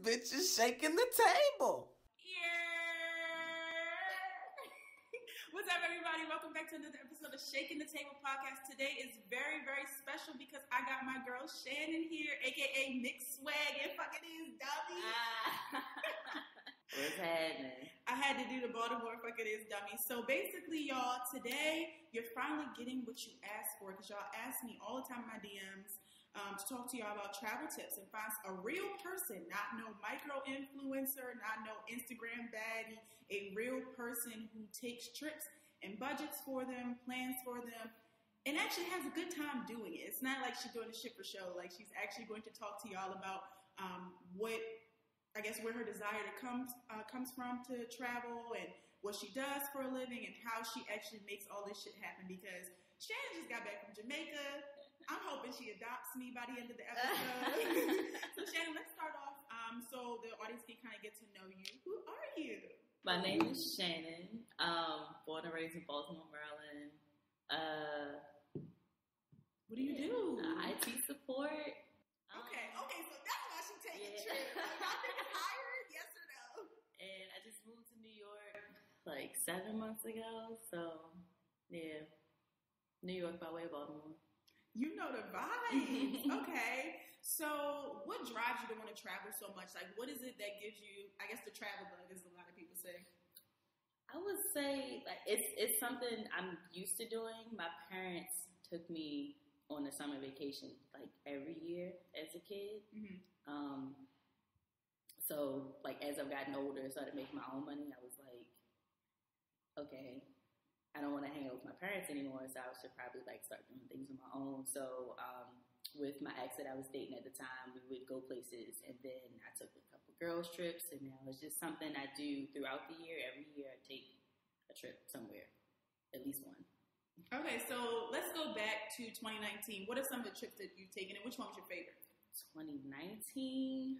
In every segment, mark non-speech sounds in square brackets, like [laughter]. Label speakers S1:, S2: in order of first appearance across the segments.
S1: bitch is shaking the table.
S2: Yeah. [laughs] What's up, everybody? Welcome back to another episode of Shaking the Table podcast. Today is very, very special because I got my girl Shannon here, aka Nick Swag, and fucking these dummies.
S3: Ah. [laughs] What's happening?
S2: I had to do the Baltimore fucking is dummy. So basically, y'all, today you're finally getting what you asked for because y'all ask me all the time in my DMs um, to talk to y'all about travel tips and find a real person, not no micro influencer, not no Instagram baddie, a real person who takes trips and budgets for them, plans for them, and actually has a good time doing it. It's not like she's doing a shit for show. Like she's actually going to talk to y'all about um, what I guess where her desire to comes uh, comes from to travel and what she does for a living and how she actually makes all this shit happen. Because Shannon just got back from Jamaica. I'm hoping she adopts me by the end of the [laughs] episode. so Shannon, let's start off um, so the audience can kind of get to know you. Who are you?
S3: My name is Shannon. Um, born and raised in Baltimore, Maryland. Uh,
S2: What do you do?
S3: IT support. Um,
S2: Okay, okay, so that's why she taking
S3: Yeah.
S2: trips. Like, y'all been hired, yes or no?
S3: And I just moved to New York like seven months ago. So, yeah. New York by way of Baltimore.
S2: You know the vibes. [laughs] okay. So, what drives you to want to travel so much? Like, what is it that gives you, I guess, the travel bug, as a lot of people say?
S3: I would say like it's it's something I'm used to doing. My parents took me on a summer vacation like every year as a kid.
S2: Mm-hmm.
S3: Um, so like as I've gotten older started making my own money, I was like, okay, I don't want to hang out with my parents anymore, so I should probably like start doing things on my own. So um, with my ex that I was dating at the time, we would go places, and then I took a couple girls trips, and now it's just something I do throughout the year. Every year, I take a trip somewhere, at least one.
S2: Okay, so let's go back to 2019. What are some of the trips that you've taken, and which one was your favorite?
S3: 2019.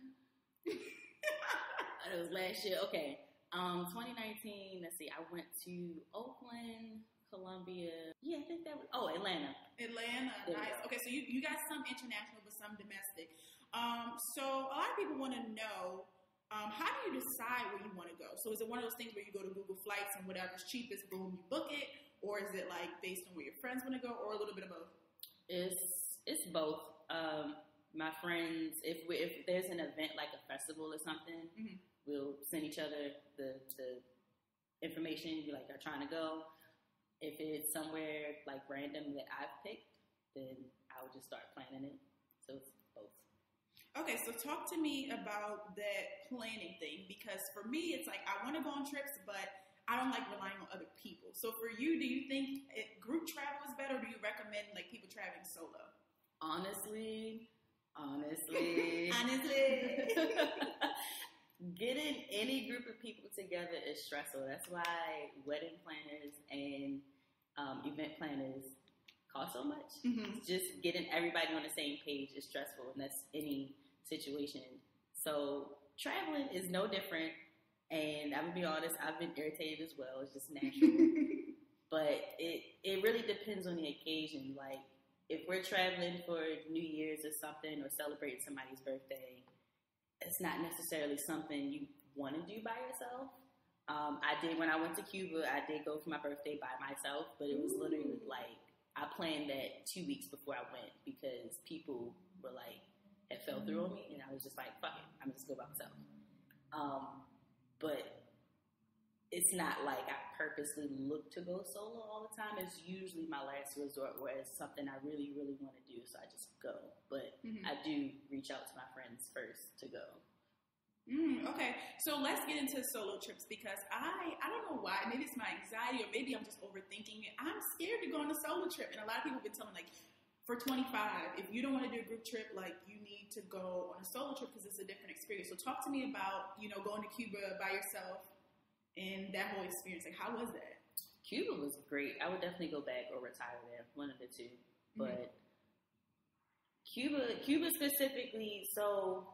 S3: it [laughs] was last year. Okay. Um, 2019. Let's see. I went to Oakland, Colombia. Yeah, I think that was. Oh, Atlanta.
S2: Atlanta,
S3: There
S2: nice. Okay, so you, you got some international, but some domestic. Um, so a lot of people want to know um, how do you decide where you want to go? So is it one of those things where you go to Google Flights and whatever's cheapest, boom, you book it, or is it like based on where your friends want to go, or a little bit of both?
S3: It's it's both. Um, my friends, if we, if there's an event like a festival or something,
S2: Mhm.
S3: We'll send each other the the information. Be like, "Are trying to go." If it's somewhere like random that I've picked, then I would just start planning it. So it's both.
S2: Okay, so talk to me about that planning thing because for me, it's like I want to go on trips, but I don't like relying on other people. So for you, do you think it, group travel is better, or do you recommend like people traveling solo?
S3: Honestly, honestly, [laughs]
S2: Honestly, [laughs]
S3: getting any group of people together is stressful. That's why wedding planners and um, event planners cost so much.
S2: Mhm.
S3: Just getting everybody on the same page is stressful, and that's any situation. So traveling is no different. And I'm gonna be honest, I've been irritated as well. It's just natural. [laughs] but it it really depends on the occasion. Like if we're traveling for New Year's or something, or celebrating somebody's birthday, it's not necessarily something you want to do by yourself. Um, I did when I went to Cuba. I did go for my birthday by myself, but it was literally like I planned that two weeks before I went because people were like it fell through on me, and I was just like, "Fuck it, I'm just go by myself." Um, but it's not like I purposely look to go solo all the time. It's usually my last resort where it's something I really, really want to do, so I just go. But
S2: Mhm.
S3: I do reach out to my friends first to go.
S2: Mm, okay, so let's get into solo trips because I I don't know why. Maybe it's my anxiety, or maybe I'm just overthinking it. I'm scared to go on a solo trip, and a lot of people have been telling me, like for 25, if you don't want to do a group trip, like you need to go on a solo trip because it's a different experience. So talk to me about you know going to Cuba by yourself and that whole experience. Like how was that?
S3: Cuba was great. I would definitely go back or retire there, one of the 2 But Cuba, Cuba specifically, so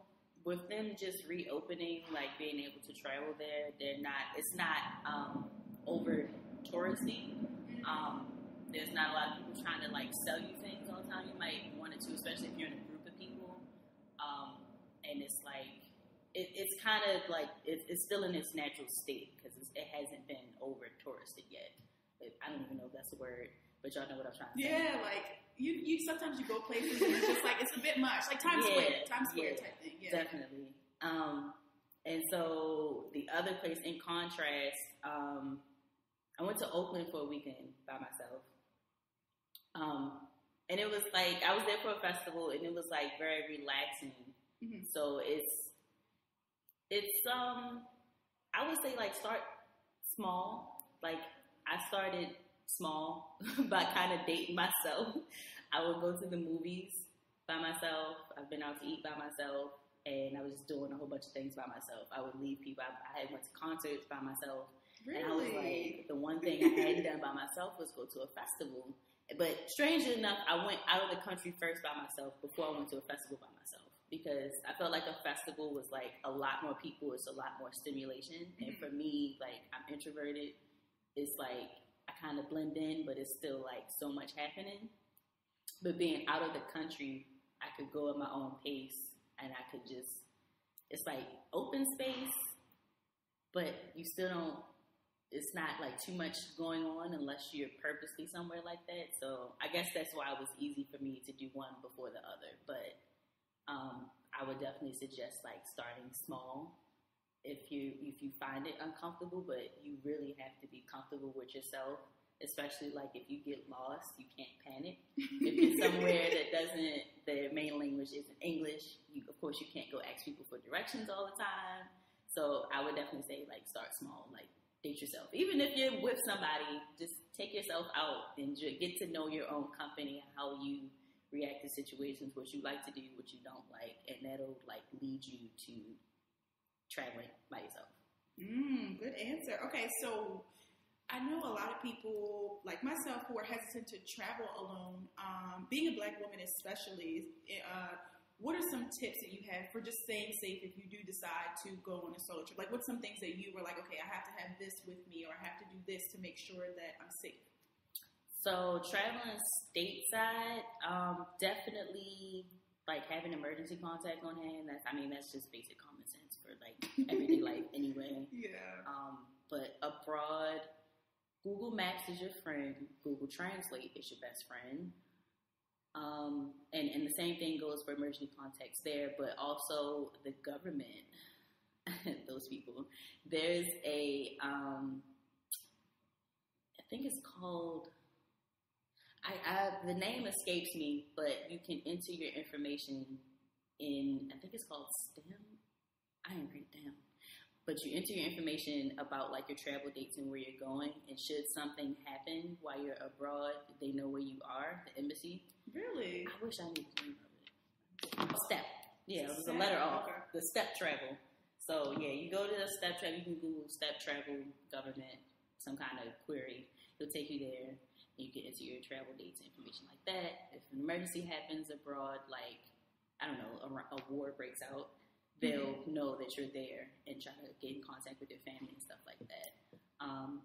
S3: with them just reopening, like being able to travel there, they're not. It's not um, over touristy. Um, there's not a lot of people trying to like sell you things all the time. You might want it to, especially if you're in a group of people. Um, and it's like it, it's kind of like it, it's still in its natural state because it hasn't been over touristed yet. I don't even know if that's the word, but y'all know what I'm trying to say.
S2: Yeah, like you, you sometimes you go places and it's just like it's a bit much, like Times
S3: Yeah,
S2: Square, Times Square
S3: yeah,
S2: type thing. Yeah.
S3: Definitely. Um, and so the other place, in contrast, um, I went to Oakland for a weekend by myself. Um, and it was like I was there for a festival, and it was like very relaxing.
S2: Mhm.
S3: So it's it's um I would say like start small. Like I started small [laughs] by kind of dating myself. [laughs] I would go to the movies by myself. I've been out to eat by myself, and I was just doing a whole bunch of things by myself. I would leave people. I, I had went to concerts by myself,
S2: Really?
S3: and I was like, the one thing I hadn't done by myself was go to a festival. But strangely enough, I went out of the country first by myself before I went to a festival by myself because I felt like a festival was like a lot more people, it's a lot more stimulation. And
S2: Mhm.
S3: for me, like I'm introverted, it's like I kind of blend in, but it's still like so much happening. But being out of the country, I could go at my own pace and I could just, it's like open space, but you still don't, it's not like too much going on unless you're purposely somewhere like that. So I guess that's why it was easy for me to do one before the other. But um, I would definitely suggest like starting small if you if you find it uncomfortable, but you really have to be comfortable with yourself. Especially like if you get lost, you can't panic. if you're [laughs] somewhere that doesn't their main language isn't English, you of course you can't go ask people for directions all the time. So I would definitely say like start small, like date yourself. Even if you're with somebody, just take yourself out and get to know your own company and how you react to situations, what you like to do, what you don't like, and that'll like lead you to traveling by yourself.
S2: Mm, good answer. Okay, so I know a lot of people, like myself, who are hesitant to travel alone. Um, being a black woman, especially, uh, what are some tips that you have for just staying safe if you do decide to go on a solo trip? Like, what's some things that you were like, okay, I have to have this with me, or I have to do this to make sure that I'm safe?
S3: So traveling stateside, um, definitely like having emergency contact on hand. That's I mean that's just basic common sense for like everyday [laughs] life anyway.
S2: Yeah.
S3: Um, but abroad, Google Maps is your friend. Google Translate is your best friend. Um, and, and the same thing goes for emergency contacts there, but also the government, [laughs] those people. There's a, um, I think it's called, I, I, the name escapes me, but you can enter your information in, I think it's called STEM. I didn't write it down but you enter your information about like your travel dates and where you're going and should something happen while you're abroad they know where you are the embassy?
S2: Really?
S3: i wish i knew the name of it. Step. Yeah it was a letter off. The step travel. So yeah you go to the step travel you can google step travel government some kind of query. It'll take you there you can enter your travel dates and information like that if an emergency happens abroad like i don't know a, a war breaks out they'll know that you're there and try to get in contact with your family and stuff like that. Um,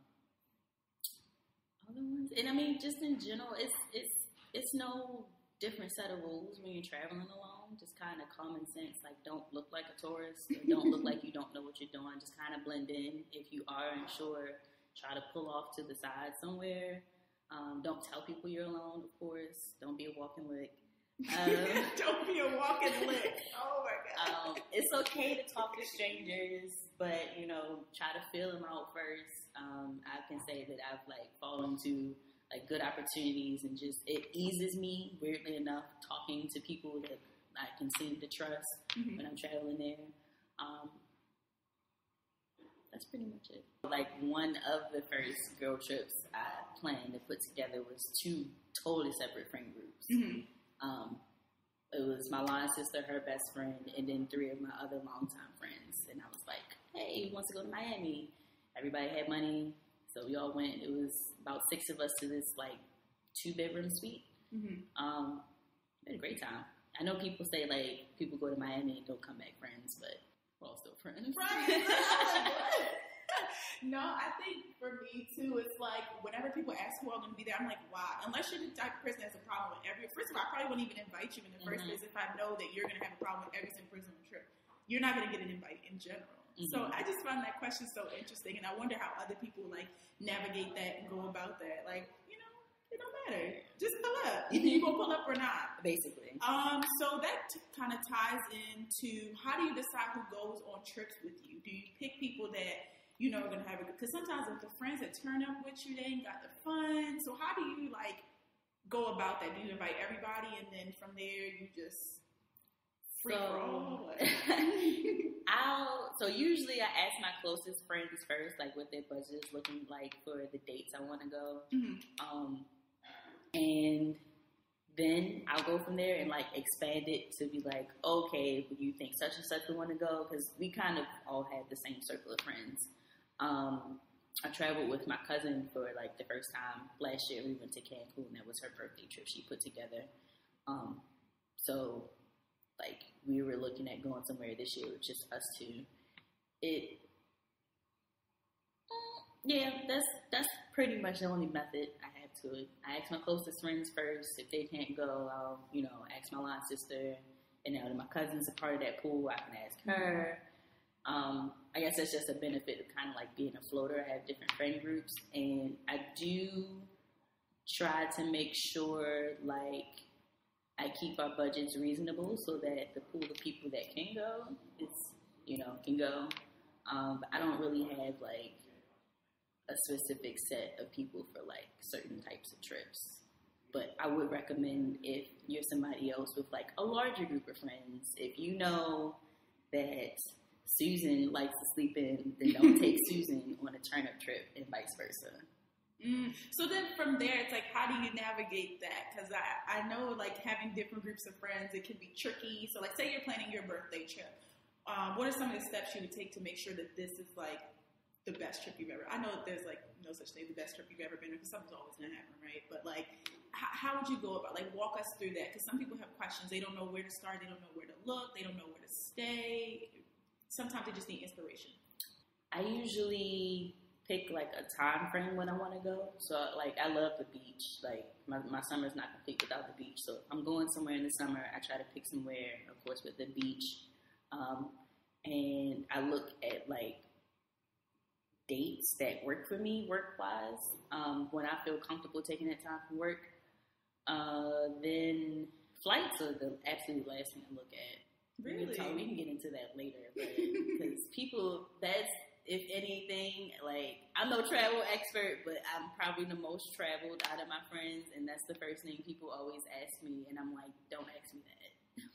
S3: other ones, and I mean, just in general, it's it's it's no different set of rules when you're traveling alone. Just kind of common sense, like don't look like a tourist, or don't look [laughs] like you don't know what you're doing. Just kind of blend in. If you are unsure, try to pull off to the side somewhere. Um, don't tell people you're alone, of course. Don't be a walking lick. [laughs] Um,
S2: Don't be a walking lick. Oh my god.
S3: um, it's okay to talk to strangers, but you know, try to feel them out first. Um, I can say that I've like fallen to like good opportunities and just it eases me weirdly enough talking to people that I can seem to trust
S2: Mhm.
S3: when I'm traveling there. Um, that's pretty much it. Like one of the first girl trips I planned to put together was two totally separate friend groups.
S2: Mhm.
S3: Um, it was my line sister, her best friend, and then three of my other longtime friends. And I was like, hey, who wants to go to Miami? Everybody had money, so we all went. It was about six of us to this like two bedroom suite.
S2: Mhm.
S3: Um, had a great time. I know people say like people go to Miami and don't come back friends, but we're all still friends.
S2: Right. [laughs] [laughs] [laughs] no, I think for me too, it's like whenever people ask who I'm going to be there, I'm like, why? Unless you're the type of person that has a problem with every. First of all, I probably wouldn't even invite you in the 1st
S3: Mhm.
S2: place if I know that you're going to have a problem with every single person on the trip. You're not going to get an invite in general. So
S3: Mhm.
S2: I just found that question so interesting, and I wonder how other people like navigate that and go about that. Like, you know, it don't matter. Just pull up. Either you gonna pull up or not.
S3: basically.
S2: Um, so that t- kind of ties into how do you decide who goes on trips with you? Do you pick people that you know are gonna have a good? Because sometimes with the friends that turn up with you, they ain't got the fun. So how do you like go about that? Do you invite everybody, and then from there you just free?
S3: So, [laughs] I'll so usually I ask my closest friends first, like what their budget is looking like for the dates I want to go,
S2: Mhm.
S3: um, and then I'll go from there and like expand it to be like, okay, you think such and such would want to go? Because we kind of all have the same circle of friends. Um, I traveled with my cousin for like the first time last year. We went to Cancun. That was her birthday trip she put together. Um, so like we were looking at going somewhere this year with just us two. It, mm, yeah, that's that's pretty much the only method I have to it. I ask my closest friends first. If they can't go, I'll you know ask my line sister. And now that my cousin's a part of that pool, I can ask her. Um, I guess that's just a benefit of kind of like being a floater. I have different friend groups, and I do try to make sure like I keep our budgets reasonable so that the pool of people that can go it's you know, can go. Um, but I don't really have like a specific set of people for like certain types of trips. But I would recommend if you're somebody else with like a larger group of friends, if you know that Susan likes to sleep in, then don't take [laughs] Susan on a turn up trip and vice versa.
S2: Mm. So then from there, it's like, how do you navigate that? Because I, I know like having different groups of friends, it can be tricky. So like, say you're planning your birthday trip. Um, what are some of the steps you would take to make sure that this is like the best trip you've ever? I know there's like no such thing, the best trip you've ever been, because something's always gonna happen, right? But like, how, how would you go about like walk us through that? Because some people have questions, they don't know where to start, they don't know where to look, they don't know where to stay. Sometimes they just need inspiration.
S3: I usually pick like a time frame when I want to go. So like I love the beach. Like my my summer is not complete without the beach. So I'm going somewhere in the summer, I try to pick somewhere, of course, with the beach. Um, and I look at like dates that work for me work wise. Um, when I feel comfortable taking that time from work, uh, then flights are the absolute last thing I look at. We can, we can get into that later, because [laughs] people, that's if anything, like I'm no travel expert, but I'm probably the most traveled out of my friends, and that's the first thing people always ask me, and I'm like, don't ask me that.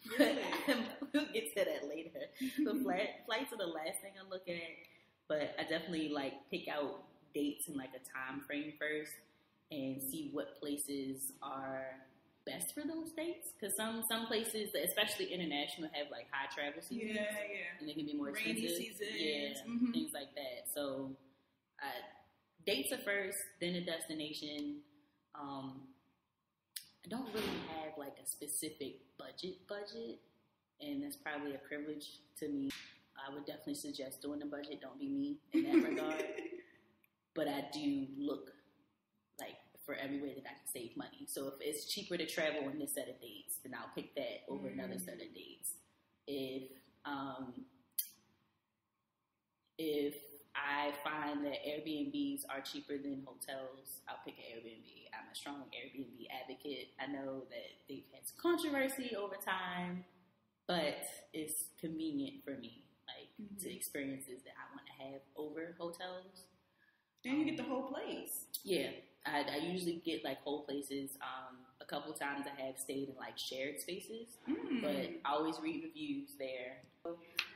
S3: [laughs] But we'll get to that later. But [laughs] flight, flights are the last thing I look at, but I definitely like pick out dates and like a time frame first, and see what places are best for those dates. Because some some places, especially international, have like high travel seasons
S2: Yeah, yeah.
S3: and they can be more
S2: Rainy
S3: expensive.
S2: seasons.
S3: Yeah,
S2: Mhm.
S3: things like that. So, uh, dates are first, then a destination. Um, I don't really have like a specific budget budget, and that's probably a privilege to me. I would definitely suggest doing a budget. Don't be me in that [laughs] regard. But I do look for every way that I can save money. So if it's cheaper to travel on this set of dates, then I'll pick that over another set of dates. If um, if I find that Airbnbs are cheaper than hotels, I'll pick an Airbnb. I'm a strong Airbnb advocate. I know that they've had some controversy over time, but it's convenient for me, like to
S2: Mhm.
S3: experiences that I want to have over hotels.
S2: And you get the whole place.
S3: Yeah, I, I usually get like whole places. Um, a couple times I have stayed in like shared spaces,
S2: Mm.
S3: but I always read reviews there.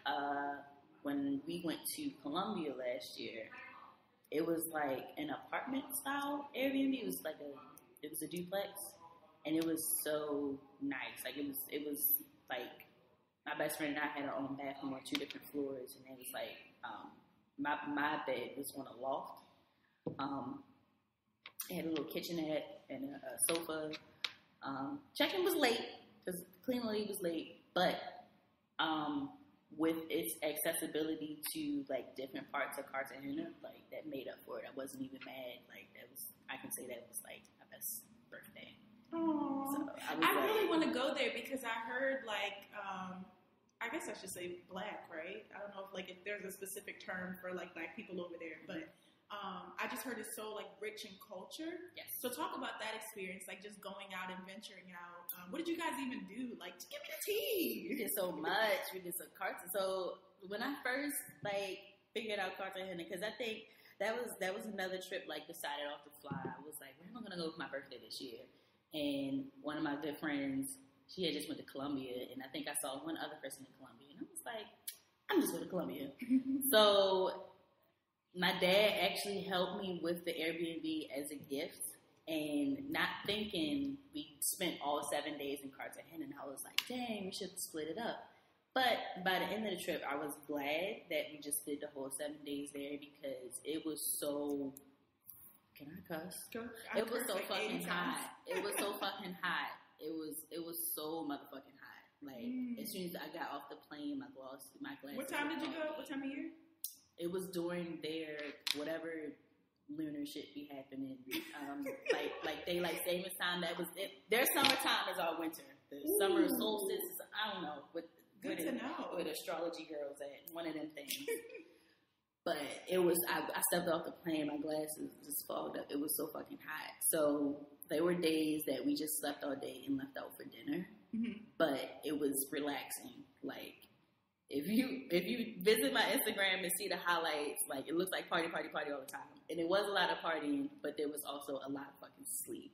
S3: Uh, when we went to Colombia last year, it was like an apartment style Airbnb. It was like a it was a duplex, and it was so nice. Like it was it was like my best friend and I had our own bathroom on two different floors, and it was like um, my my bed was on a loft. Um, it had a little kitchenette and a, a sofa. Um, check-in was late because cleanly was late, but um, with its accessibility to like different parts of Cartagena, like that made up for it. I wasn't even mad. Like that was, I can say that was like my best birthday.
S2: Aww.
S3: So I
S2: I
S3: like,
S2: really want to go there because I heard like um, I guess I should say black, right? I don't know if like if there's a specific term for like black people over there, but um, I just heard it's so like rich in culture.
S3: Yes.
S2: So talk about that experience, like just going out and venturing out. Um, what did you guys even do? Like, give me the tea.
S3: We did so much. We did some carts. So when I first like figured out Cartagena, because I think that was that was another trip. Like decided off the fly. I was like, where am I gonna go for my birthday this year? And one of my good friends, she had just went to Colombia, and I think I saw one other person in Colombia, and I was like, I'm just going to Colombia. [laughs] so my dad actually helped me with the Airbnb as a gift. And not thinking, we spent all seven days in Cartagena, and I was like, dang, we should split it up. But by the end of the trip, I was glad that we just did the whole seven days there because it was so. Can I cuss?
S2: I
S3: It was so fucking hot. It was so [laughs] fucking hot. It was it was so motherfucking hot. Like
S2: Mm.
S3: as soon as I got off the plane, my gloss, my glasses.
S2: What time did you go? What time of year?
S3: It was during their whatever lunar shit be happening. Um, like like daylight savings time. That was it. Their summertime is our winter. The summer solstice. I don't know. With
S2: Good to know.
S3: with astrology girls at one of them things. but it was I, I stepped off the plane, my glasses just fogged up. It was so fucking hot. So there were days that we just slept all day and left out for dinner.
S2: Mhm.
S3: But it was relaxing. Like if you if you visit my Instagram and see the highlights, like it looks like party, party, party all the time. And it was a lot of partying, but there was also a lot of fucking sleep.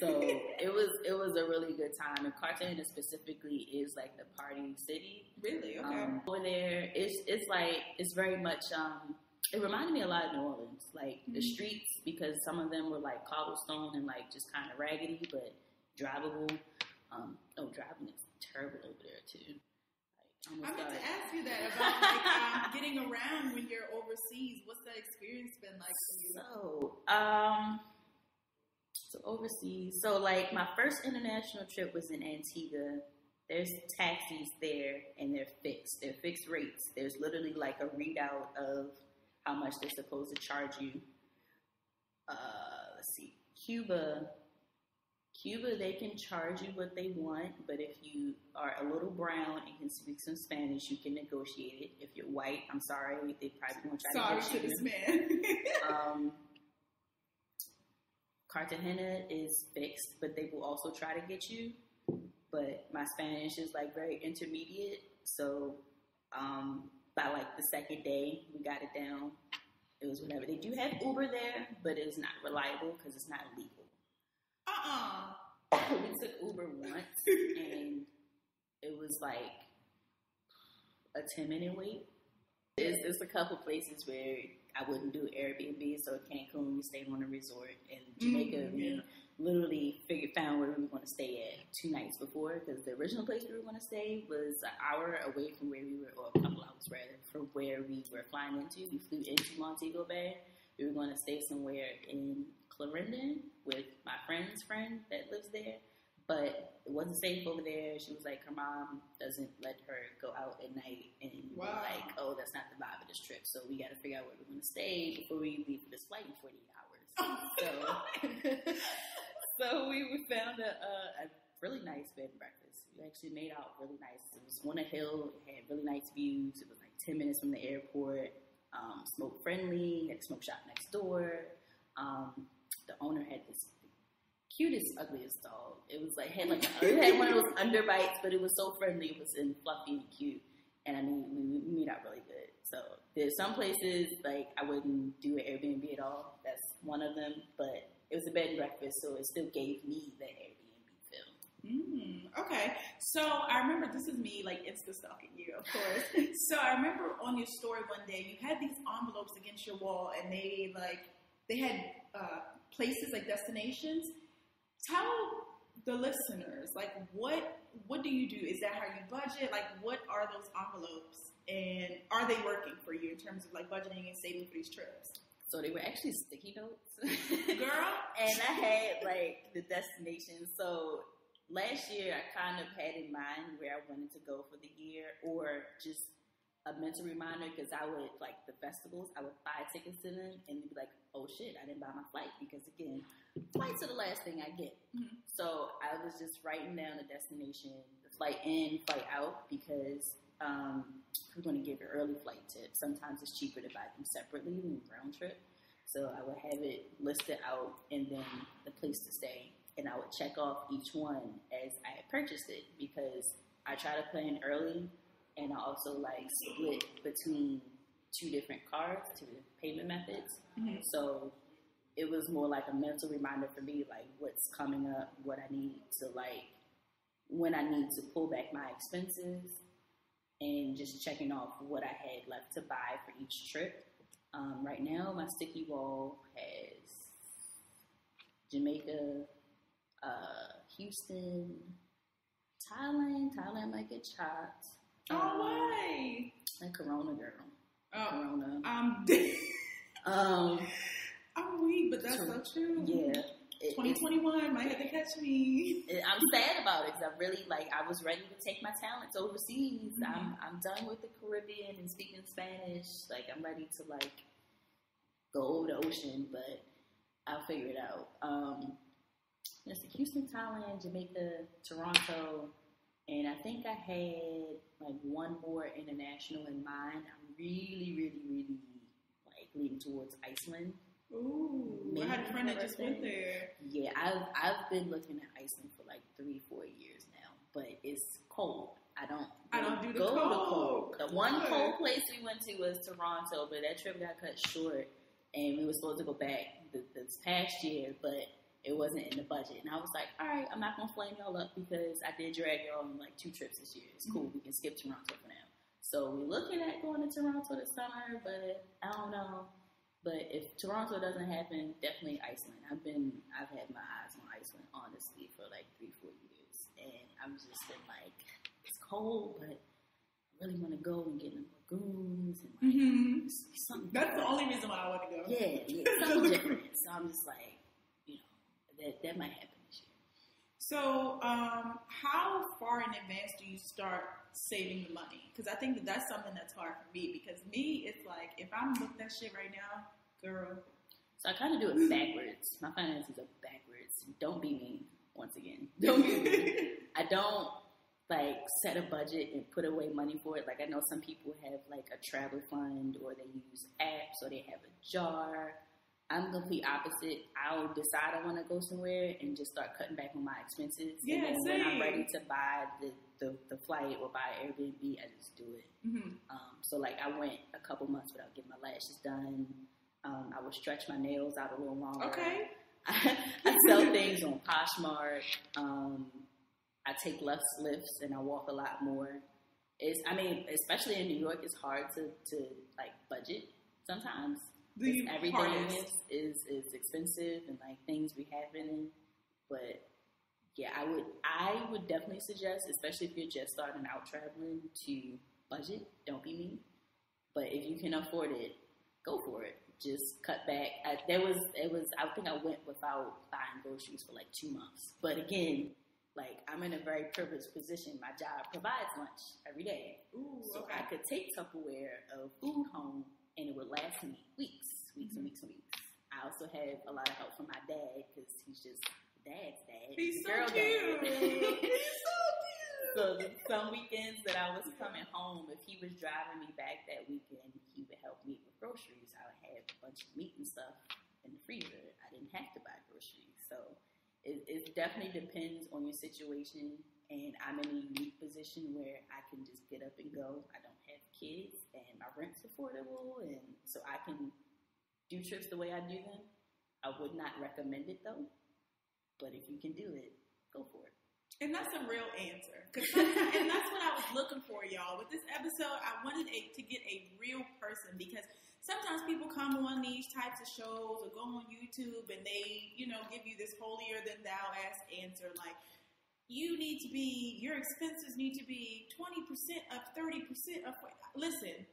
S3: So [laughs] it was it was a really good time. And Cartagena specifically is like the party city.
S2: Really? Okay.
S3: Um, over there, it's it's like it's very much. Um, it reminded me a lot of New Orleans, like the
S2: Mhm.
S3: streets, because some of them were like cobblestone and like just kind of raggedy, but drivable. Um, oh, driving is terrible over there too.
S2: I meant to ask you that about like um, [laughs] getting around when you're overseas. What's that experience been like for you?
S3: So, um, so overseas. So, like my first international trip was in Antigua. There's taxis there, and they're fixed. They're fixed rates. There's literally like a readout of how much they're supposed to charge you. Uh, let's see, Cuba. Cuba, they can charge you what they want, but if you are a little brown and can speak some Spanish, you can negotiate it. If you're white, I'm sorry, they probably won't try
S2: Sorry
S3: to
S2: to
S3: get you Sorry to
S2: this man.
S3: um, Cartagena is fixed, but they will also try to get you. But my Spanish is like very intermediate, so um, by like the second day, we got it down. It was whatever. They do have Uber there, but it is not reliable because it's not legal.
S2: Uh-uh. [laughs]
S3: we took Uber once, and it was like a ten minute wait. There's, there's a couple places where I wouldn't do Airbnb. So Cancun, we stayed on a resort, In Jamaica,
S2: Mm,
S3: we literally figured found where we were going to stay at two nights before because the original place we were going to stay was an hour away from where we were, or a couple hours rather, from where we were flying into. We flew into Montego Bay. We were going to stay somewhere in Clarendon with my friend's friend that lives there, but it wasn't safe over there. She was like, her mom doesn't let her go out at night, and we were
S2: Wow.
S3: like, oh, that's not the vibe of this trip. So we got to figure out where we're going to stay before we leave for this flight in 48 hours. So, [laughs] so we found a, a, a really nice bed and breakfast. We actually made out really nice. It was on a hill. It had really nice views. It was like ten minutes from the airport. Um, smoke friendly. Had a smoke shop next door. Um, the owner had this cutest, ugliest dog. It was like had like a, it had one of those underbites, but it was so friendly. It was and fluffy and cute. And I mean, we, we out really good. So there's some places like I wouldn't do an Airbnb at all. That's one of them. But it was a bed and breakfast, so it still gave me the Airbnb feel.
S2: Mm, okay, so I remember this is me like insta stalking you, of course. [laughs] so I remember on your story one day you had these envelopes against your wall, and they like they had uh, places like destinations. Tell the listeners like what what do you do? Is that how you budget? Like what are those envelopes, and are they working for you in terms of like budgeting and saving for these trips?
S3: So they were actually sticky notes. [laughs]
S2: Girl,
S3: and I had like the destination. So last year I kind of had in mind where I wanted to go for the year, or just a mental reminder because I would like the festivals. I would buy tickets to them and be like, "Oh shit, I didn't buy my flight," because again, flights are the last thing I get.
S2: Mhm.
S3: So I was just writing down the destination, the flight in, flight out, because um, we're going to give an early flight tip, sometimes it's cheaper to buy them separately than round trip. So I would have it listed out and then the place to stay. And I would check off each one as I had purchased it because I try to plan early and I also like split between two different cards, two different payment methods.
S2: Mhm.
S3: So it was more like a mental reminder for me, like what's coming up, what I need to like, when I need to pull back my expenses, and just checking off what I had left to buy for each trip. Um, right now, my sticky wall has Jamaica, uh, Houston, Thailand. Thailand might get chopped.
S2: Oh,
S3: Um,
S2: why?
S3: And Corona girl.
S2: Oh,
S3: Corona.
S2: I'm dead. [laughs]
S3: Um,
S2: I'm weak, but that's so true.
S3: yeah. It-
S2: 2021 might have to catch me.
S3: it- I'm sad about it because I really like. I was ready to take my talents overseas.
S2: Mhm.
S3: I'm I'm done with the Caribbean and speaking Spanish. Like I'm ready to like go over the ocean, but I'll figure it out. Um, let's Houston, Thailand, Jamaica, Toronto, and I think I had like one more international in mind. I'm really, really, really like leaning towards Iceland.
S2: Ooh, I had a friend that just went there.
S3: Yeah, I've I've been looking at Iceland for like three, four years now, but it's cold. I don't.
S2: I don't do the
S3: go to
S2: cold.
S3: cold. The one cold place we went to was Toronto, but that trip got cut short, and we were supposed to go back th- this past year, but it wasn't in the budget. And I was like, all right, I'm not gonna flame y'all up because I did drag y'all on like two trips this year. It's cool. We can skip Toronto for now. So we're looking at going to Toronto this summer, but I don't know. But if Toronto doesn't happen, definitely Iceland. I've been, I've had my eyes on Iceland honestly for like three, four years, and I'm just been like, it's cold, but I really want to go and get in the lagoons and like
S2: hmm
S3: something.
S2: That's the only reason why I want to go.
S3: Yeah, yeah, [laughs] something different. So I'm just like, that that might happen this year.
S2: So, um, how far in advance do you start saving the money? Because I think that that's something that's hard for me. Because me, it's like if I'm looking at shit right now, girl.
S3: So I kind of do it backwards. My finances are backwards. Don't be me once again. [laughs] Don't be me. I don't like set a budget and put away money for it. Like I know some people have like a travel fund or they use apps or they have a jar. I'm the complete opposite. I'll decide I want to go somewhere and just start cutting back on my expenses.
S2: Yeah,
S3: and then when I'm ready to buy the, the, the flight or buy Airbnb, I just do it.
S2: hmm
S3: Um, so like I went a couple months without getting my lashes done. Um, I would stretch my nails out a little longer.
S2: Okay.
S3: I, [laughs] I sell things on Poshmark. Um, I take less Lyfts and I walk a lot more. It's, I mean, especially in New York, it's hard to, to like budget sometimes.
S2: The
S3: everything
S2: hardest.
S3: is, is is expensive and like things be happening. But yeah, I would I would definitely suggest, especially if you're just starting out traveling, to budget. Don't be me. But if you can afford it, go for it. Just cut back. I, there was it was I think I went without buying groceries for like two months. But again, like I'm in a very privileged position. My job provides lunch every day.
S2: Ooh,
S3: So
S2: okay.
S3: I could take Tupperware of food home and it would last me weeks, weeks and mm-hmm. weeks and weeks. I also have a lot of help from my dad because he's just dad's dad.
S2: He's so cute. [laughs] He's so cute.
S3: so some weekends that I was coming home, if he was driving me back that weekend, he would help me with groceries. I would have a bunch of meat and stuff in the freezer. I didn't have to buy groceries. So it, it definitely depends on your situation. And I'm in a unique position where I can just get up and go. I don't kids, and my rent's affordable, and so I can do trips the way I do them. I would not recommend it though, but if you can do it, go for it.
S2: And that's a real answer. and that's what I was looking for, y'all. With this episode, I wanted a, to get a real person because sometimes people come on these types of shows or go on YouTube and they, you know, give you this holier than thou ass answer like, you need to be, your expenses need to be 20% up, 30% up. Listen,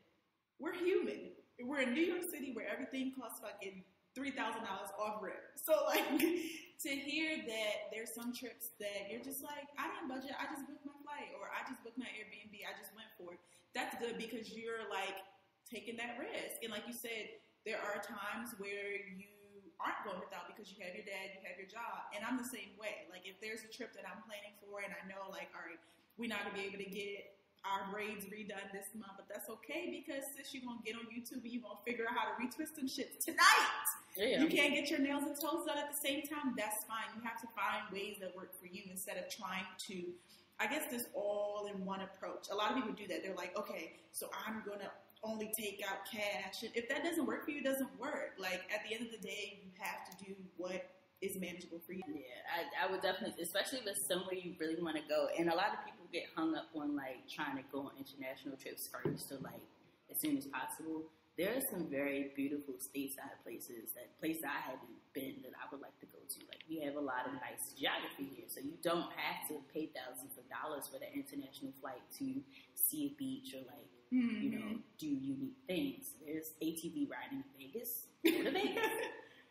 S2: we're human. We're in New York City where everything costs fucking three thousand dollars off rip. So like [laughs] to hear that there's some trips that you're just like, I didn't budget, I just booked my flight or I just booked my Airbnb, I just went for it. That's good because you're like taking that risk. And like you said, there are times where you aren't going without because you have your dad, you have your job. And I'm the same way. Like if there's a trip that I'm planning for and I know like, all right, we're not gonna be able to get our braids redone this month, but that's okay because sis, you're gonna get on YouTube and you're gonna figure out how to retwist them shit tonight.
S3: Yeah.
S2: You can't get your nails and toes done at the same time. That's fine. You have to find ways that work for you instead of trying to. I guess this all in one approach. A lot of people do that. They're like, okay, so I'm gonna only take out cash. If that doesn't work for you, it doesn't work. Like at the end of the day, you have to do what is manageable for you.
S3: Yeah, I, I would definitely, especially if it's somewhere you really want to go. And a lot of people get hung up on like trying to go on international trips first, or like as soon as possible. There are some very beautiful stateside places that places I haven't been that I would like to go to. Like we have a lot of nice geography here, so you don't have to pay thousands of dollars for the international flight to see a beach or like you know do unique things. There's ATV riding in Vegas. Go to Vegas. [laughs]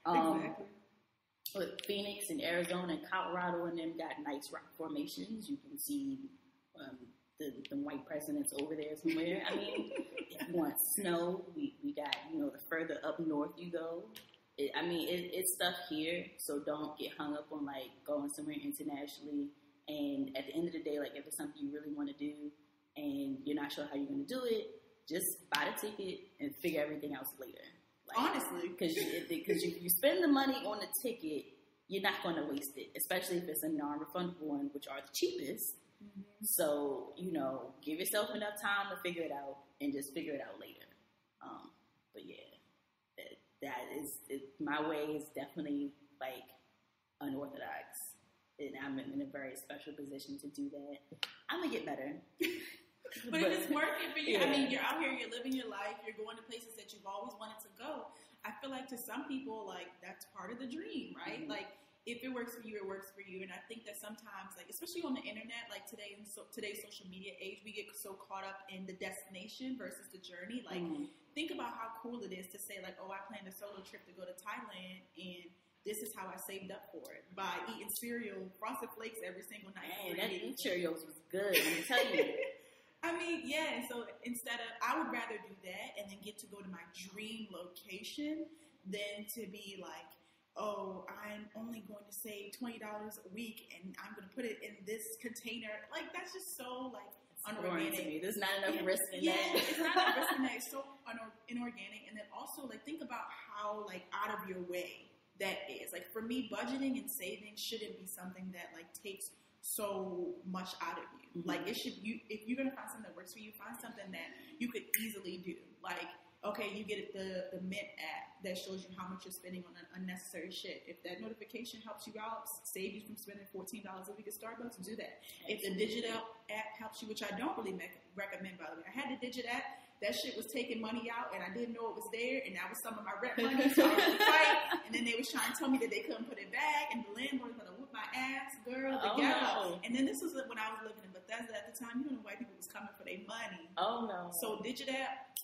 S3: Um,
S2: exactly.
S3: but Phoenix and Arizona and Colorado and them got nice rock formations. You can see um, the, the white presidents over there somewhere. I mean, [laughs] if you want snow, we, we got, you know, the further up north you go. It, I mean, it, it's stuff here, so don't get hung up on like going somewhere internationally. And at the end of the day, like if it's something you really want to do and you're not sure how you're going to do it, just buy the ticket and figure everything else later. Like,
S2: Honestly,
S3: because because if you spend the money on the ticket, you're not going to waste it, especially if it's a non-refundable one, which are the cheapest. So you know, give yourself enough time to figure it out, and just figure it out later. Um, but yeah, that, that is it, my way is definitely like unorthodox, and I'm in a very special position to do that. I'm gonna get better. [laughs] [laughs]
S2: But, if it's working for you, I mean, you're out here, you're living your life, you're going to places that you've always wanted to go. I feel like to some people, like that's part of the dream, right?
S3: Mhm.
S2: Like if it works for you, it works for you. And I think that sometimes, like especially on the internet, like today in so, today's social media age, we get so caught up in the destination versus the journey. Like
S3: Mhm.
S2: think about how cool it is to say like, oh, I planned a solo trip to go to Thailand and. This is how I saved up for it by eating cereal, frosted flakes every single night.
S3: Man, that. Cheerios was good. Let me tell you. [laughs]
S2: I mean, yeah. And so instead of, I would rather do that and then get to go to my dream location than to be like, oh, I'm only going to save twenty dollars a week and I'm going to put it in this container. Like that's just so like unorganic.
S3: me. There's not enough
S2: Yeah,
S3: risk in
S2: yeah,
S3: that.
S2: it's not enough risk in that. [laughs] It's so inorganic. And then also like think about how like out of your way that is. Like for me, budgeting and saving shouldn't be something that like takes so much out of you.
S3: Mhm.
S2: Like it should you if you're gonna find something that works for you, find something that you could easily do. Like okay, you get the the Mint app that shows you how much you're spending on un- unnecessary shit. If that notification helps you out, save you from spending fourteen dollars a week at Starbucks, do that. If the Digit app helps you, which I don't really mec- recommend by the way, I had the Digit app. That shit was taking money out, and I didn't know it was there, and that was some of my rent money. So I was [laughs] in fight, and then they was trying to tell me that they couldn't put it back, and the landlord was my ass, girl,
S3: Oh,
S2: together.
S3: no.
S2: And then this was when I was living in Bethesda at the time. You know, the white people was coming for their money.
S3: Oh no.
S2: So Digit app,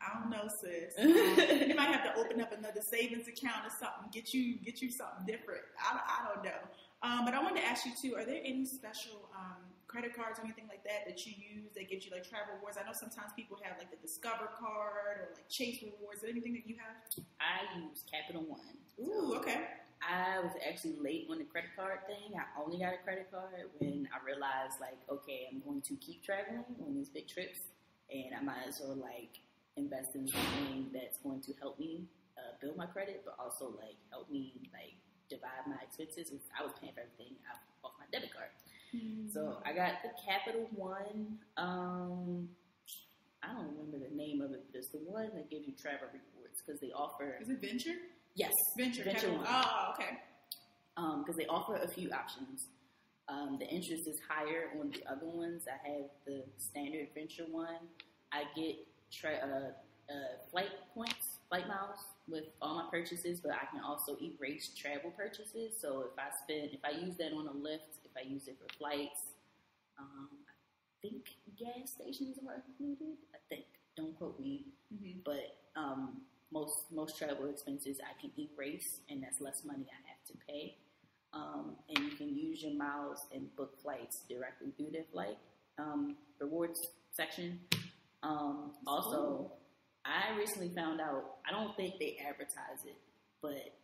S2: I don't know, sis. [laughs] You might have to open up another savings account or something. Get you get you something different. I, I don't know. Um, but I wanted to ask you too. Are there any special um, credit cards or anything like that that you use that gives you like travel rewards? I know sometimes people have like the Discover card or like Chase rewards. Is there anything that you have?
S3: I use Capital One.
S2: Ooh, okay.
S3: I was actually late on the credit card thing. I only got a credit card when I realized, like, okay, I'm going to keep traveling on these big trips, and I might as well like invest in something that's going to help me uh, build my credit, but also like help me like divide my expenses. I was paying for everything off my debit card. So I got the Capital One. Um, I don't remember the name of it, but it's the one that gives you travel rewards because they offer.
S2: Is it Venture?
S3: Yes,
S2: Venture.
S3: Venture
S2: Capital-
S3: One.
S2: Oh, okay.
S3: because they offer a few options. Um, the interest is higher on the other ones. I have the standard venture one. I get tra- uh, uh, flight points, flight miles with all my purchases, but I can also erase travel purchases. So if I spend, if I use that on a Lyft, if I use it for flights, um, I think gas stations are included. I think. Don't quote me
S2: hmm
S3: but um, most most travel expenses I can erase, and that's less money I have to pay. Um, and you can use your miles and book flights directly through their flight um, rewards section. Um, also, I recently found out I don't think they advertise it, but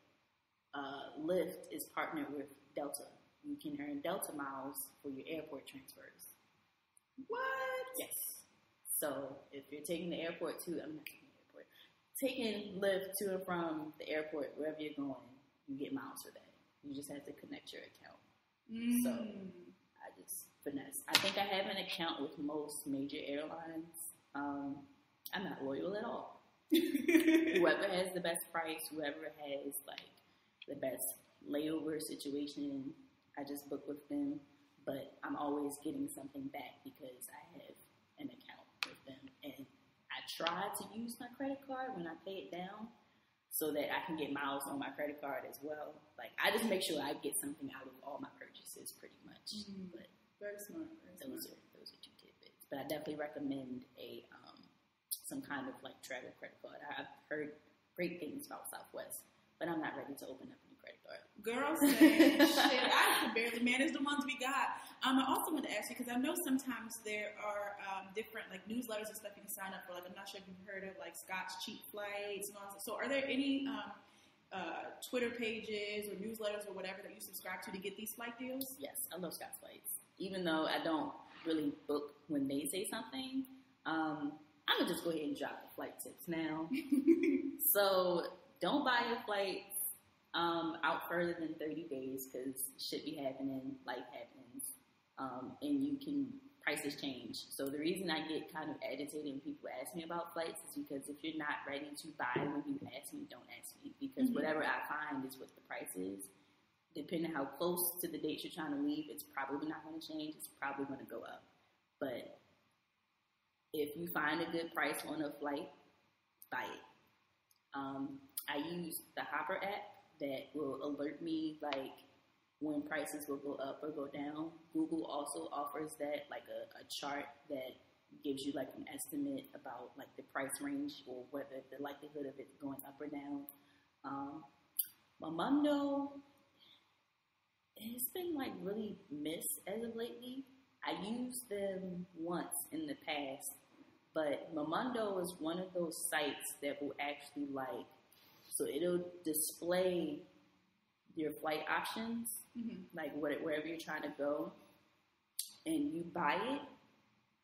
S3: uh, Lyft is partnered with Delta. You can earn Delta miles for your airport transfers.
S2: What?
S3: Yes. So if you're taking the airport to, I'm not taking the airport, taking Lyft to and from the airport, wherever you're going, you get miles for that. You just have to connect your account. So
S2: Mm.
S3: I just finesse. I think I have an account with most major airlines. Um, I'm not loyal at all. [laughs] whoever has the best price, whoever has like the best layover situation, I just book with them. But I'm always getting something back because I have an account with them, and I try to use my credit card when I pay it down, so that I can get miles on my credit card as well. Like I just make sure I get something out of all my purchases, pretty much.
S2: Mhm.
S3: But
S2: Very smart. Very smart.
S3: those are those are two tidbits. But I definitely recommend a um, some kind of like travel credit card. I've heard great things about Southwest, but I'm not ready to open up any credit card.
S2: Girl, [laughs] same shit. I can barely manage the ones we got. Um, I also want to ask you because I know sometimes there are um, different like newsletters and stuff you can sign up for. Like I'm not sure if you've heard of like Scott's cheap flights and all that. So are there any um, uh, Twitter pages or newsletters or whatever that you subscribe to to get these flight deals?
S3: Yes, I love Scott's flights. Even though I don't really book when they say something, um, I'm gonna just go ahead and drop the flight tips now. [laughs] So don't buy your flights um, out further than 30 days because shit be happening, life happens, um, and you can prices change. So the reason I get kind of agitated when people ask me about flights is because if you're not ready to buy when you ask me, don't ask me because
S2: Mhm.
S3: whatever I find is what the price is. Depending how close to the date you're trying to leave, it's probably not going to change. It's probably going to go up. But if you find a good price on a flight, buy it. Um, I use the Hopper app that will alert me like when prices will go up or go down. Google also offers that like a, a chart that gives you like an estimate about like the price range or whether the likelihood of it going up or down. Um, Momondo, it's been like really missed as of lately. I used them once in the past, but Momondo is one of those sites that will actually like, so it'll display your flight options,
S2: Mhm.
S3: like what, wherever you're trying to go, and you buy it,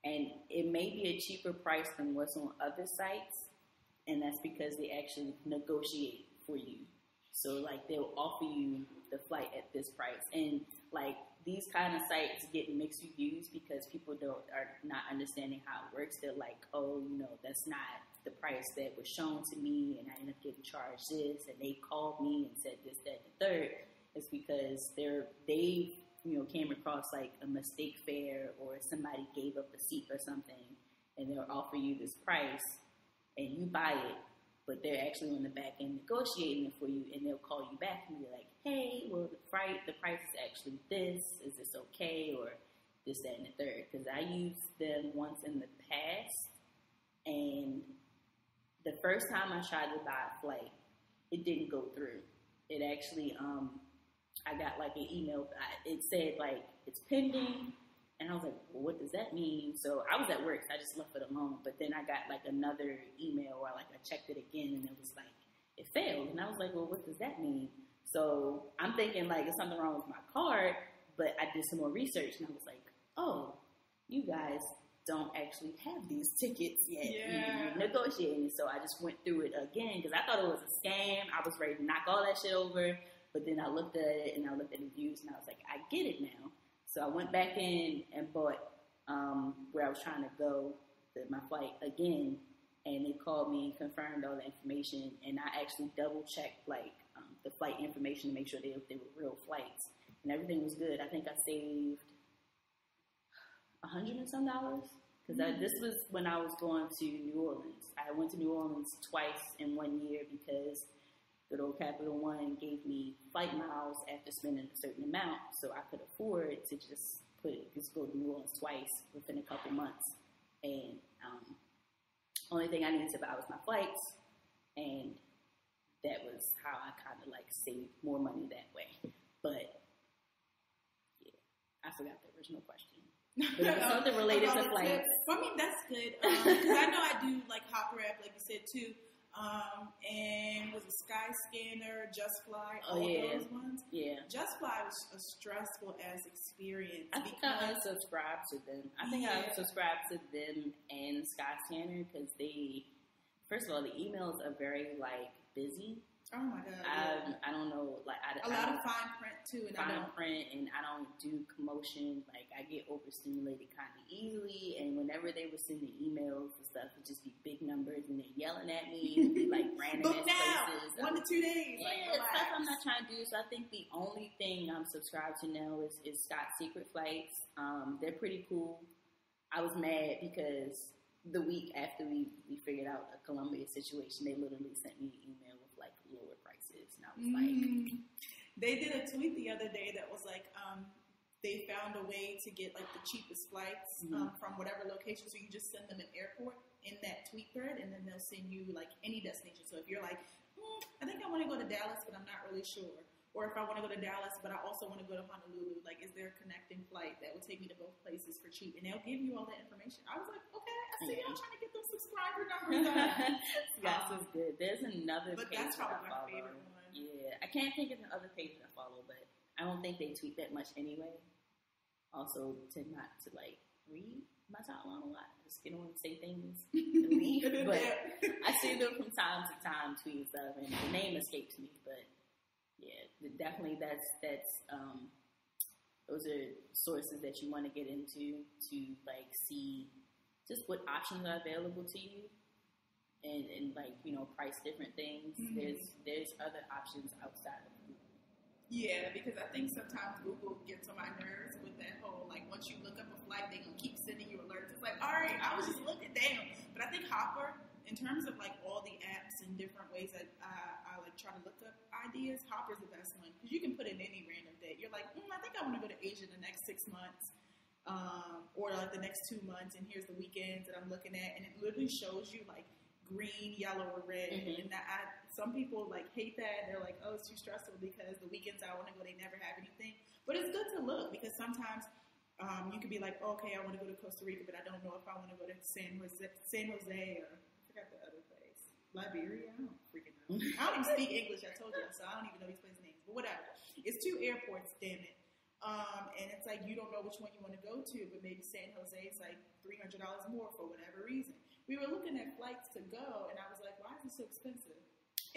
S3: and it may be a cheaper price than what's on other sites, and that's because they actually negotiate for you. So like they'll offer you the flight at this price, and like these kind of sites get mixed reviews because people don't are not understanding how it works. They're like, oh, you know, that's not the price that was shown to me, and I end up getting charged this, and they called me and said this, that, and the third. is because they're they you know came across like a mistake fare or somebody gave up a seat or something, and they'll offer you this price, and you buy it, but they're actually on the back end negotiating it for you, and they'll call you back and be like, "Hey, well, the price the price is actually this. Is this okay?" Or this, that, and the third. Because I used them once in the past, and the first time I tried to buy a flight, it didn't go through. It actually, um, I got like an email. It said like it's pending, and I was like, well, "What does that mean?" So I was at work, so I just left it alone. But then I got like another email where like I checked it again, and it was like it failed, and I was like, "Well, what does that mean?" So I'm thinking like it's something wrong with my card, but I did some more research, and I was like, "Oh, you guys." Don't actually have these tickets yet.
S2: Yeah.
S3: You're negotiating. So I just went through it again because I thought it was a scam. I was ready to knock all that shit over. But then I looked at it and I looked at the views and I was like, I get it now. So I went back in and bought um, where I was trying to go, the, my flight again, and they called me and confirmed all the information. And I actually double checked like um, the flight information to make sure they, they were real flights, and everything was good. I think I saved a hundred and some dollars because this was when I was going to New Orleans. I went to New Orleans twice in one year because good old Capital One gave me flight miles after spending a certain amount, so I could afford to just put just go to New Orleans twice within a couple months. And um, only thing I needed to buy was my flights, and that was how I kind of like saved more money that way. But yeah, I forgot the original question. But it was [laughs] something related to flights.
S2: For me, that's good because I know I do like Hopper app, like you said too. Um, and was a Skyscanner, Just Fly,
S3: Oh,
S2: all
S3: yeah.
S2: those ones.
S3: Yeah.
S2: Just Fly was a stressful ass experience
S3: I think I unsubscribed to them. I think
S2: Yeah.
S3: I unsubscribed to them and Skyscanner because they, first of all, the emails are very like busy.
S2: Oh my god,
S3: I. I don't know, like I,
S2: a
S3: I
S2: lot of fine print too, and I
S3: fine
S2: don't.
S3: print and I don't do commotion. Like I get overstimulated kind of easily, and whenever they would send sending emails and stuff, it'd just be big numbers and they're yelling at me. It'd be like [laughs] random
S2: Book now,
S3: places.
S2: one to two days.
S3: Yeah, it's stuff I'm not trying to do. So I think the only thing I'm subscribed to now is, is Scott's Secret Flights. Um, they're pretty cool. I was mad because the week after we, we figured out a Colombia situation, they literally sent me an email with like lower prices. And I was like,
S2: Mm. They did a tweet the other day that was like, um, they found a way to get like the cheapest flights
S3: Mm-hmm.
S2: um, from whatever location. So you just send them an airport in that tweet thread, and then they'll send you like any destination. So if you're like, hmm, I think I want to go to Dallas, but I'm not really sure. Or if I want to go to Dallas, but I also want to go to Honolulu, like, is there a connecting flight that will take me to both places for cheap? And they'll give you all that information. I was like, okay, I see y'all trying to get those subscriber numbers.
S3: Scott's [laughs] is good. There's another
S2: But that's probably my favorite one.
S3: Yeah, I can't think of the other page I follow, but I don't think they tweet that much anyway. Also, tend not to like read my timeline a lot. Just get on, and say things, and leave. [laughs] but I see them from time to time tweet stuff, and the name escapes me. But yeah, definitely that's that's um, those are sources that you want to get into to like see just what options are available to you. And, and like you know price different things.
S2: Mhm.
S3: There's there's other options outside of Google.
S2: Yeah, because I think sometimes Google gets on my nerves with that whole like once you look up a flight, they gonna keep sending you alerts. It's like, all right, I was just looking down. But I think Hopper, in terms of like all the apps and different ways that uh, I like try to look up ideas, Hopper's the best one because you can put in any random date. You're like, mm, I think I want to go to Asia the next six months. Um, or like the next two months, and here's the weekends that I'm looking at, and it literally shows you like green, yellow, or red.
S3: Mhm.
S2: And that I, some people like hate that. They're like, oh, it's too stressful because the weekends I want to go, they never have anything. But it's good to look because sometimes um, you could be like, okay, I want to go to Costa Rica, but I don't know if I want to go to San Jose, San Jose, or I forgot the other place, Liberia. I don't freaking know. [laughs] I don't even speak English. I told you, so I don't even know these places' names. But whatever. It's two airports. Damn it. Um, and it's like you don't know which one you want to go to, but maybe San Jose is like three hundred dollars more for whatever reason. We were looking at flights to go, and I was like, "Why is it so expensive?"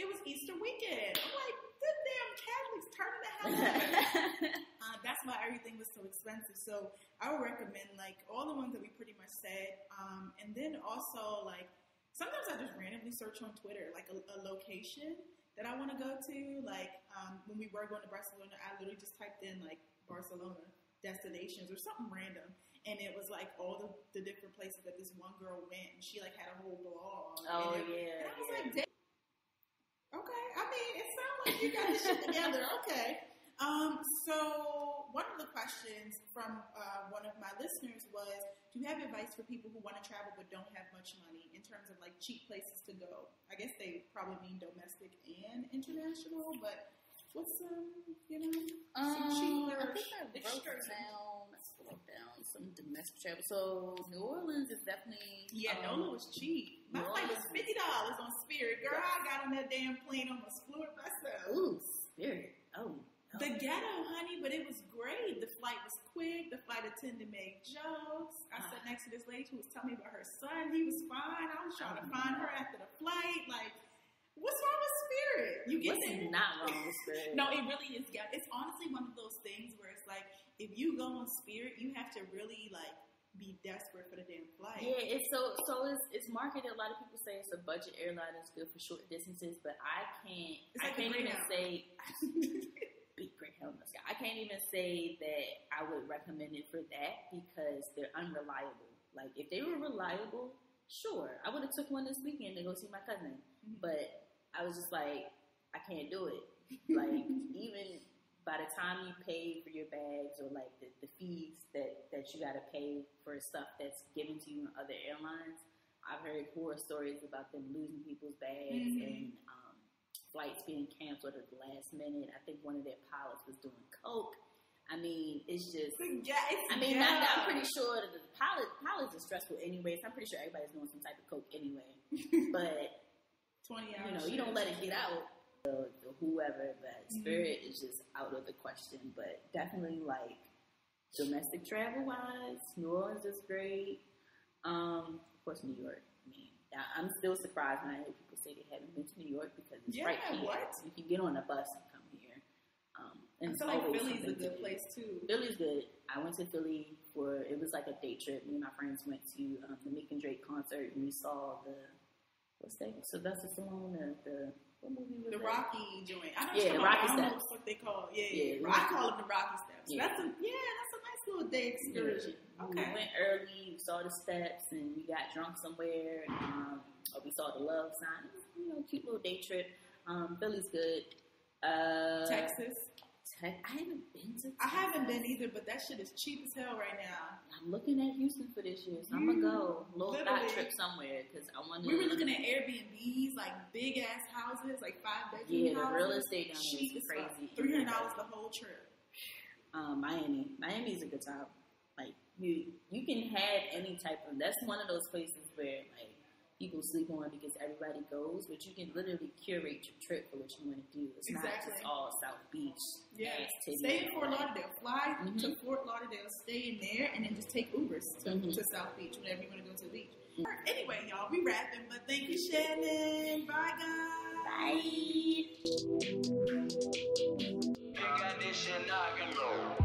S2: It was Easter weekend. I'm like, "The damn Catholics turning the hell [laughs] up." uh, that's why everything was so expensive. So I would recommend like all the ones that we pretty much said, um, and then also like sometimes I just randomly search on Twitter like a, a location that I want to go to. Like um, when we were going to Barcelona, I literally just typed in like Barcelona destinations or something random. And it was like all the, the different places that this one girl went, and she like had a whole blog.
S3: oh
S2: and, it-
S3: yeah,
S2: and I was
S3: yeah.
S2: like, "Damn." okay. I mean, it sounds like you got this shit together. [laughs] Okay. Um, so one of the questions from uh, one of my listeners was, do you have advice for people who want to travel but don't have much money in terms of like cheap places to go? I guess they probably mean domestic and international, but what's some, you know, some
S3: Um, I
S2: little
S3: think I wrote down, Down some domestic travel. So New Orleans is definitely
S2: Yeah,
S3: um,
S2: Nola was cheap. My flight was fifty dollars on Spirit. Girl, I got on that damn plane, almost flew it myself.
S3: Ooh, spirit. Oh, no.
S2: The ghetto, honey, but it was great. The flight was quick. The flight attendant made jokes. I sat next to this lady who was telling me about her son. He was fine. I was trying to find her after the flight. Like, what's wrong with Spirit? You get
S3: What's
S2: there.
S3: not wrong with spirit? [laughs]
S2: No, it really is. Yeah, it's honestly one of those things where it's like if you go on Spirit, you have to really like be desperate for the damn flight.
S3: Yeah, it's so so it's it's marketed. A lot of people say it's a budget airline. It's good for short distances, but I can't.
S2: It's
S3: I
S2: like
S3: can't even say. [laughs] Big Greyhound sky. I can't even say that I would recommend it for that because they're unreliable. Like if they were reliable, sure, I would have took one this weekend to go see my cousin.
S2: Mhm.
S3: But I was just like, I can't do it. [laughs] Like even by the time you pay for your bags or like the, the fees that, that you got to pay for stuff that's given to you in other airlines, I've heard horror stories about them losing people's bags
S2: Mhm.
S3: and um, flights being canceled at the last minute. I think one of their pilots was doing coke. I mean, it's just.
S2: Ga- it's
S3: I mean, not, I'm pretty sure that the pilot pilots are stressful anyway. So I'm pretty sure everybody's doing some type of coke anyway. [laughs] but
S2: Twenty hours.
S3: you know, you don't let it get out. The, the whoever, but
S2: Mhm.
S3: spirit is just out of the question. But definitely like domestic travel wise, New Orleans is great. Um, of course, New York. I mean, I'm still surprised when I hear people say they haven't been to New York because it's
S2: Yeah,
S3: right here.
S2: what?
S3: You can get on a bus and come here. Um, and
S2: feel like Philly's a good place too.
S3: Philly's good. I went to Philly for it was like a day trip. Me and my friends went to um, the Meek and Drake concert, and we saw the what's that? Sylvester Stallone, the, the what movie was
S2: The
S3: that?
S2: Rocky joint. I don't,
S3: Yeah,
S2: know,
S3: the Rocky
S2: I don't know
S3: Steps.
S2: what they call. Yeah,
S3: Yeah,
S2: yeah. I call it the Rocky Steps.
S3: Yeah.
S2: That's a yeah. That's a nice little day
S3: Yeah.
S2: excursion.
S3: We
S2: Okay.
S3: went early, we saw the steps, and we got drunk somewhere. And, um, or we saw the love sign. It was, You know, cute little day trip. Um, Philly's good. Uh,
S2: Texas.
S3: I haven't been to.
S2: I haven't been either, but that shit is cheap as hell right now.
S3: I'm looking at Houston for this year, so I'm gonna go little
S2: Literally.
S3: trip somewhere because I want to.
S2: We were looking at Airbnbs, like big ass houses, like five bedroom
S3: Yeah, the real estate down
S2: cheap
S3: is crazy.
S2: Three hundred dollars the whole trip.
S3: um, Miami. Miami's a good time. Like you, you can have any type of. That's one of those places where like people sleep on because everybody goes, but you can literally curate your trip for what you want to do. It's
S2: exactly.
S3: not just all South Beach.
S2: Yeah. Stay in Fort Lauderdale. Fly
S3: mm-hmm.
S2: to Fort Lauderdale, stay in there, and then just take Ubers to,
S3: mm-hmm.
S2: to South Beach whenever you want to go to the beach.
S3: Mm-hmm.
S2: Anyway, y'all, we wrapping, but thank you, Shannon. Bye, guys.
S3: Bye.